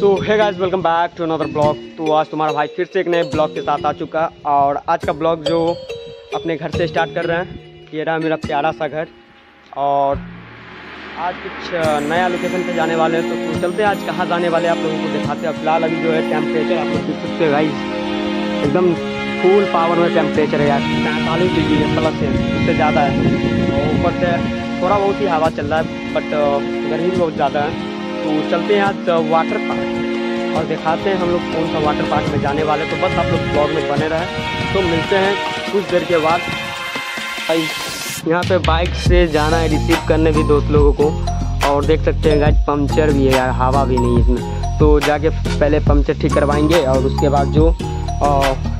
तो है guys welcome back to another blog तो आज तुम्हारा भाई फिर से एक नए ब्लॉग के साथ आ चुका और आज का ब्लॉग जो अपने घर से स्टार्ट कर रहे हैं ये रहा मेरा प्यारा सा घर। और आज कुछ नया लोकेशन पे जाने वाले हैं तो, तो चलते हैं आज कहाँ जाने वाले आप लोगों को दिखाते हैं। फ़िलहाल अभी जो है टेम्परेचर आप लोग देख सकते गाइस एकदम फुल पावर में टेम्परेचर है यार। पैंतालीस डिग्री है प्लस है उससे ज़्यादा है। ऊपर से थोड़ा बहुत ही हवा चल रहा है बट गर्मी बहुत ज़्यादा है। तो चलते हैं आज वाटर पार्क। और दिखाते हैं हम लोग कौन सा वाटर पार्क में जाने वाले तो बस आप लोग ब्लॉग में बने रहे। तो मिलते हैं कुछ देर के बाद। यहाँ पे बाइक से जाना है रिसीव करने भी दोस्त लोगों को। और देख सकते हैं गाइस पंचर भी है यार, हवा भी नहीं इसमें। तो जाके पहले पंचर ठीक करवाएँगे और उसके बाद जो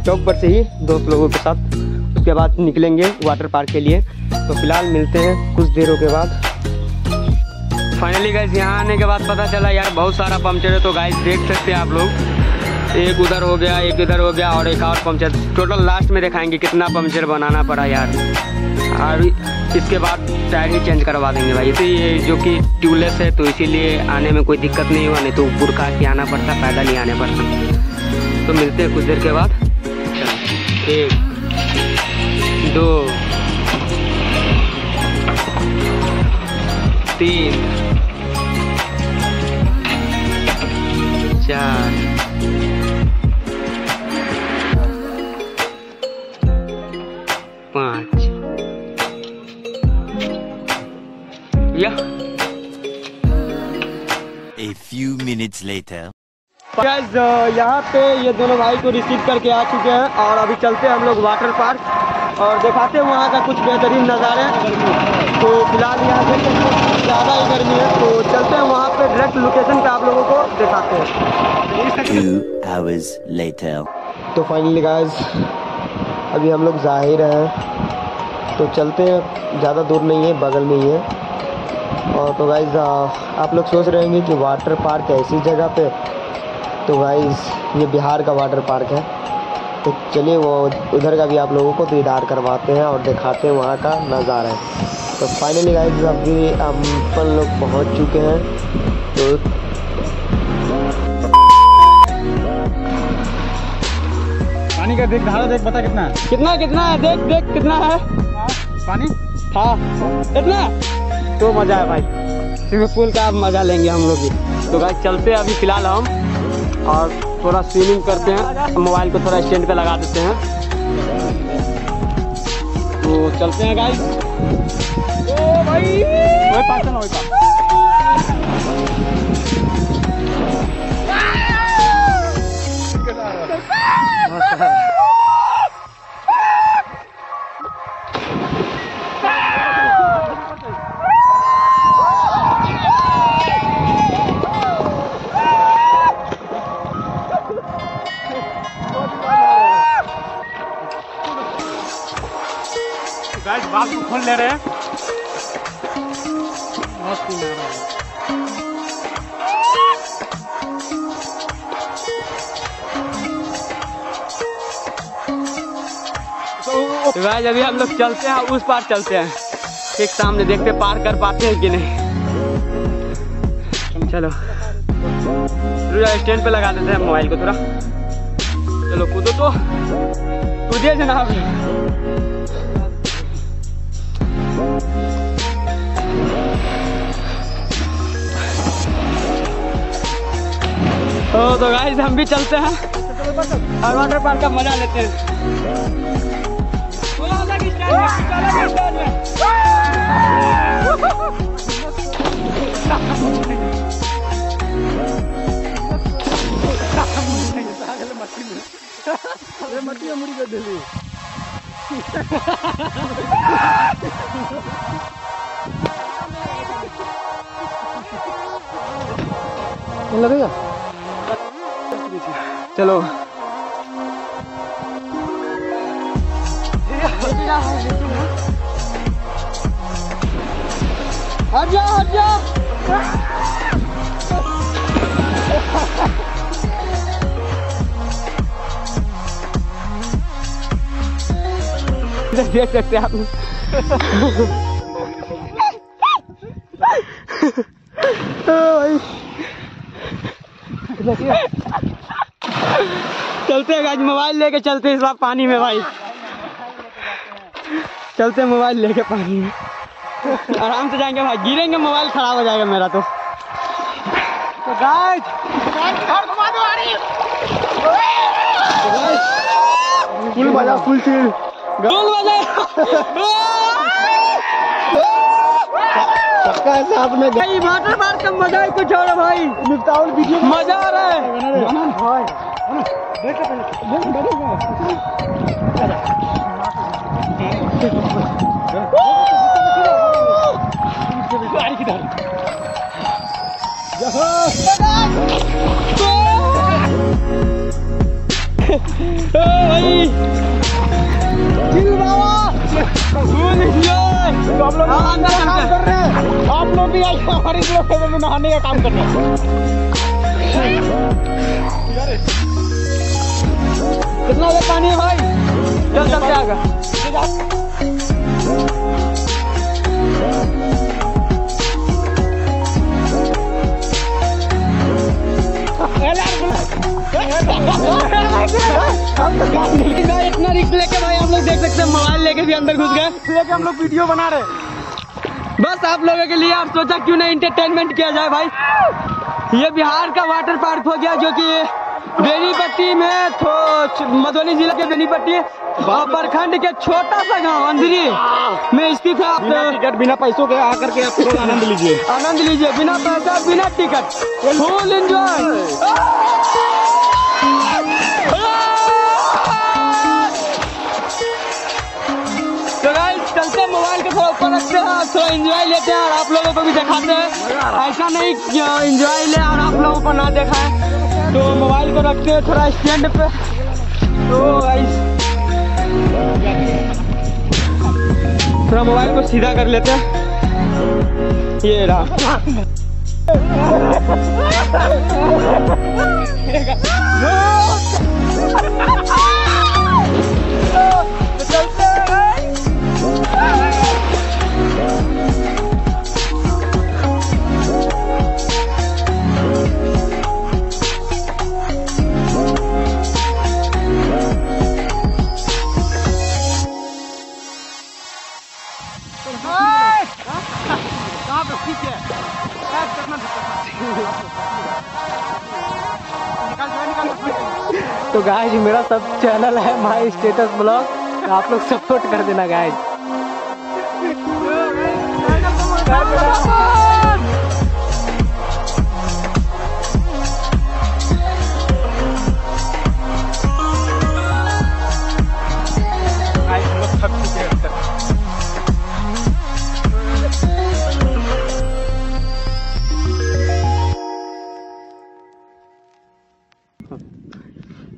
चौक पर से ही दोस्त लोगों के साथ, उसके बाद निकलेंगे वाटर पार्क के लिए। तो फ़िलहाल मिलते हैं कुछ देरों के बाद। फाइनली गैस यहाँ आने के बाद पता चला यार, बहुत सारा पंचर है तो गाइस देख सकते हैं आप लोग। एक उधर हो गया, एक इधर हो गया, और एक और पंचर टोटल लास्ट में दिखाएँगे कितना पंचर बनाना पड़ा यार। और इसके बाद टायर ही चेंज करवा देंगे भाई। तो ये जो कि ट्यूबलेस है तो इसीलिए आने में कोई दिक्कत नहीं हुआ, नहीं तो बुरका के आना पड़ता, पैदल ही आने पड़ता। तो मिलते हैं कुछ देर के बाद। एक, दो, तीन चार पाँच। या। A few minutes later. Guys यहाँ पे ये दोनों भाई को रिसीव करके आ चुके हैं और अभी चलते हैं हम लोग वाटर पार्क और दिखाते हैं वहाँ का कुछ बेहतरीन नज़ारे। तो फ़िलहाल यहाँ पे ज़्यादा ही गर्मी है तो चलते हैं वहाँ पे डायरेक्ट लोकेशन पे आप लोगों को दिखाते हैं। Two hours later. तो फाइनली गाइस अभी हम लोग ज़ाहिर हैं तो चलते हैं ज़्यादा दूर नहीं है बगल में ही है। और तो गाइस आप लोग सोच रहे होंगे कि वाटर पार्क है इसी जगह पे। तो गाइस ये बिहार का वाटर पार्क है। तो चलिए वो उधर का भी आप लोगों को दीदार करवाते हैं और दिखाते हैं वहाँ का नज़ारा। है तो फाइनली गाइस अभी हम अपन लोग पहुँच चुके हैं तो पानी का देख धारा देख बता कितना है? कितना कितना है? देख देख कितना है। पानी? हाँ इतना तो मज़ा है भाई। स्विमिंग पूल का अब मज़ा लेंगे हम लोग भी। तो भाई चलते हैं अभी फ़िलहाल हम और थोड़ा स्विमिंग करते हैं। मोबाइल को थोड़ा स्टैंड पे लगा देते हैं। तो चलते हैं गाइस चलो वही पास गाइस बाल को खोल ले रहे हैं। मस्ती तो गाइस अभी हम लोग चलते हैं, उस पार चलते हैं। एक सामने देखते पार कर पाते हैं कि नहीं। चलो। स्टैंड पे लगा देते हैं मोबाइल को थोड़ा। चलो, कूदो तो। कूदिए जनाब। तो तो गाइस हम भी चलते हैं। और वाटर पार्क का मज़ा लेते हैं। लगेगा? चलो हट जा हट जा देख सकते हैं आप ओ भाई चलते हैं मोबाइल लेके चलते हैं इस बार पानी में भाई। चलते हैं मोबाइल लेके पानी में। आराम से जाएँगे भाई गिरेंगे मोबाइल खराब हो जाएगा मेरा तो। तो गाइस फुल बजा फुल चिल। फुल बजे। सबका में भाई वाटर पार्क का मज़ा ही कुछ और है भाई। वीडियो मज़ा आ रहा है। ओ आप लोग हाँ, हैं। कर हैं भी आइए हमारे नहाने का काम करना कितना देर पानी है भाई? चल चलते आगे? इतना रिस्क लेके भाई हम लोग देख सकते हैं मोबाइल लेके भी अंदर घुस गए। लेके हम लोग वीडियो बना रहे बस आप लोगों के लिए आप सोचा क्यों नहीं इंटरटेनमेंट किया जाए भाई। ये बिहार का वाटर पार्क हो गया जो कि बेनीपट्टी में मधुबनी ज़िले के बेनीपट्टी और प्रखंड के छोटा सा गाँव अंधरी। में स्थित है आप टिकट बिना पैसों के आकर के आप लोग आनंद लीजिए। आनंद लीजिए बिना पैसा बिना टिकट। फुल एंजॉय तो चलते मोबाइल के थोड़ा ऊपर रखते हैं थोड़ा एंजॉय लेते हैं और आप लोगों को भी दिखाते हैं। ऐसा नहीं एंजॉय ले और आप लोगों को ना दिखाएँ। तो मोबाइल को रखते हैं थोड़ा स्टैंड पे तो थोड़ा मोबाइल को सीधा कर लेते हैं ये रहा तो गाइस मेरा सब चैनल है माई स्टेटस ब्लॉग आप लोग सपोर्ट कर देना गाइस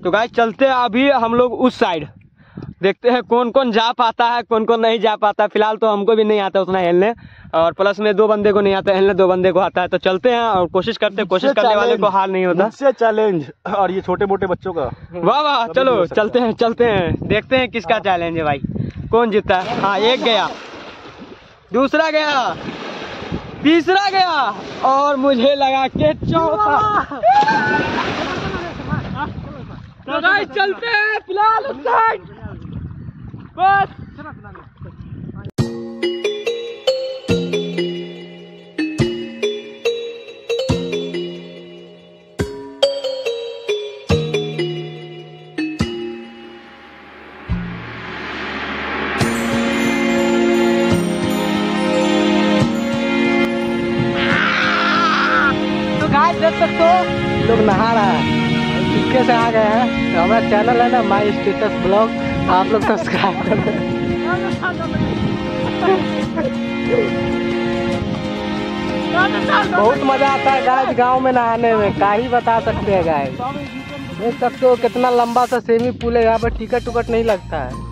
तो गाइस चलते हैं अभी हम लोग उस साइड देखते हैं कौन कौन जा पाता है कौन कौन नहीं जा पाता. फ़िलहाल तो हमको भी नहीं आता उतना हेलने. और प्लस में दो बंदे को नहीं आता हेलने दो बंदे को आता है. तो चलते हैं और कोशिश करते हैं कोशिश करने वाले को हार नहीं होता. मुझसे चैलेंज और ये छोटे मोटे बच्चों का. वाह वाह चलो चलते हैं चलते हैं. देखते हैं किसका चैलेंज है भाई. कौन जीतता है हाँ एक गया. दूसरा गया. तीसरा गया. और मुझे लगा के चौथा. चलते हैं फ़िलहाल उस साइड बस। तो देख सकते हो लोग नहा रहा है। चुपके से आ गए हैं। तो हमारा चैनल है ना माई स्टेटस ब्लॉग आप लोग सब्सक्राइब कर बहुत मज़ा आता है गाइस गाँव में नहाने में। का ही बता सकते हैं गाइस देख सकते हो कितना लंबा सा सेमी पुल है, यहाँ पर टिकट टुकट नहीं लगता है।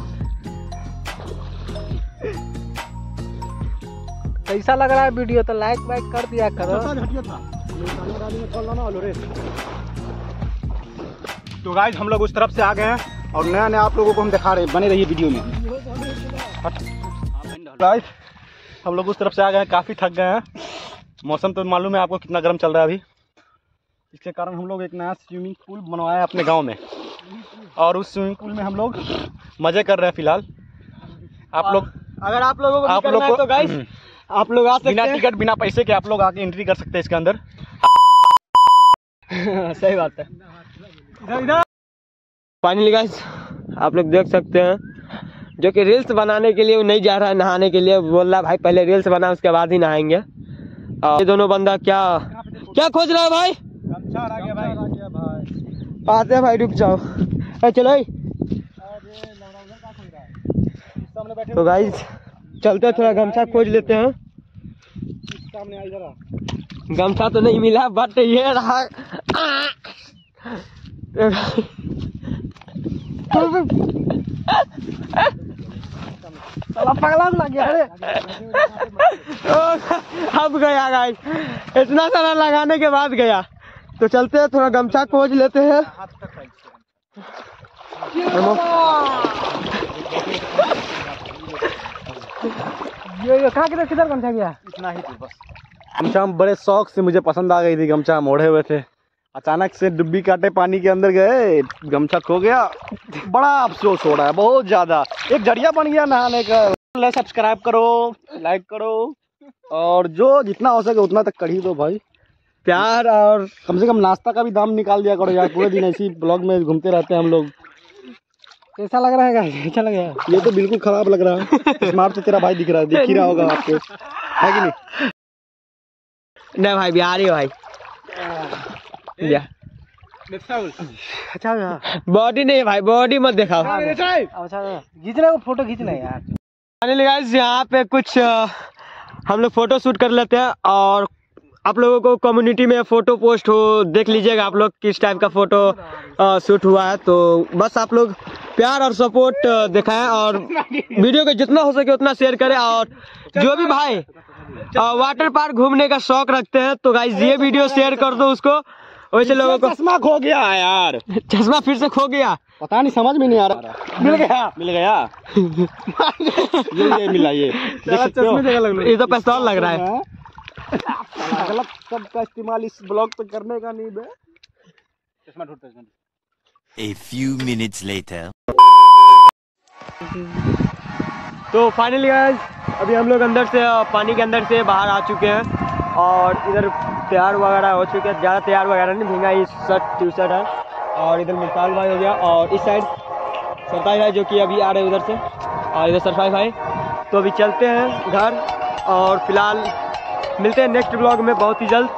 कैसा लग रहा है वीडियो तो लाइक वाइक कर दिया करो। तो गाइस हम लोग उस तरफ़ से आ गए हैं और नया नया आप लोगों को हम दिखा रहे हैं। बने रहिए वीडियो में। गाइस हम लोग उस तरफ़ से आ गए हैं काफ़ी थक गए हैं। मौसम तो मालूम है आपको कितना गर्म चल रहा है अभी। इसके कारण हम लोग एक नया स्विमिंग पूल बनवाया है अपने गाँव में। और उस स्विमिंग पूल में हम लोग मज़े कर रहे हैं फ़िलहाल। आप लोग अगर आप लोगों को आप लोग तो गाइस हम्म, आप लोग आ सकते बिना टिकट बिना पैसे के आप लोग आके एंट्री कर सकते हैं इसके अंदर। सही बात है। फाइनली गाइस आप लोग देख सकते हैं जो कि रील्स बनाने के लिए वो नहीं जा रहा है नहाने के लिए। बोल रहा भाई पहले रील्स बना उसके बाद ही नहाएँगे। और ये दोनों बंदा क्या क्या खोज रहा है भाई? आते भाई। रुक जाओ। चलो तो गाइस चलते हैं थोड़ा गमछा खोज लेते हैं। गमछा तो नहीं मिला बट ये रहा। पगला लग गया अरे अब गया गाइस इतना सारा लगाने के बाद गया. तो चलते हैं थोड़ा गमछा खोज लेते हैं. ये ये कहाँ किधर किधर गमछा गया? इतना ही थी बस। गमछा हम बड़े शौक से मुझे पसंद आ गई थी गमछा हम ओढ़े हुए थे। अचानक से डुब्बी काटे पानी के अंदर गए गमछा खो गया। बड़ा अफसोस हो रहा है बहुत ज़्यादा। एक ज़रिया बन गया नहाने का। सब्सक्राइब करो लाइक करो और जो जितना हो सके उतना तक कर ही दो भाई। प्यार और कम से कम नाश्ता का भी दाम निकाल दिया करो यार पूरे दिन ऐसी ब्लॉग में घूमते रहते हैं हम लोग। कैसा लग रहा है अच्छा लग रहा है? ये तो बिल्कुल खराब लग रहा है। स्मार्ट से तेरा भाई दिख रहा है दिख ही रहा होगा आपको। है कि नहीं? नहीं भाई बिहारी है। भाई अच्छा बॉडी नहीं भाई बॉडी मत दिखाओ। अच्छा खींचना को फ़ोटो खींचना है यार। फाइनली गाइस यहाँ पे कुछ हम लोग फ़ोटो शूट कर लेते हैं और आप लोगों को कम्युनिटी में फ़ोटो पोस्ट हो देख लीजिएगा आप लोग किस टाइप का फ़ोटो शूट हुआ है। तो बस आप लोग प्यार और सपोर्ट दिखाएँ और वीडियो को जितना हो सके उतना शेयर करें और जो भी भाई वाटर पार्क घूमने का शौक रखते हैं तो गाइस ये वीडियो शेयर कर दो उसको। वैसे लोगों को चश्मा खो गया यार। चश्मा फिर से खो गया। पता नहीं समझ में नहीं आ रहा। मिल गया। मिल गया। ये ये मिला ये। हो? ये तो पिस्तौल लग रहा है? गलत शब्द का इस्तेमाल इस ब्लॉग पे करने का नहीं है चश्मा ढूंढते हैं। A few minutes later. तो फाइनली गाइस अभी हम लोग अंदर से पानी के अंदर से बाहर आ चुके हैं और इधर तैयार वगैरह हो चुके हैं। ज़्यादा तैयार वगैरह नहीं, भींगा ये शर्ट टी शर्ट है। और इधर मुल्तान भाई हो गया, और इस साइड सरताज भाई जो कि अभी आ रहे हैं उधर से। और इधर सरफाई भाई। तो अभी चलते हैं घर, और फ़िलहाल मिलते हैं नेक्स्ट ब्लॉग में बहुत ही जल्द।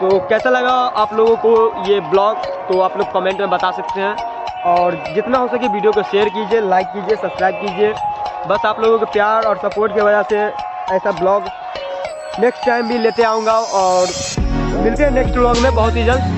तो कैसा लगा आप लोगों को ये ब्लॉग तो आप लोग कमेंट में बता सकते हैं। और जितना हो सके वीडियो को शेयर कीजिए लाइक कीजिए सब्सक्राइब कीजिए। बस आप लोगों के प्यार और सपोर्ट की वजह से ऐसा ब्लॉग नेक्स्ट टाइम भी लेते आऊँगा, और मिलते हैं नेक्स्ट व्लॉग में बहुत ही जल्द।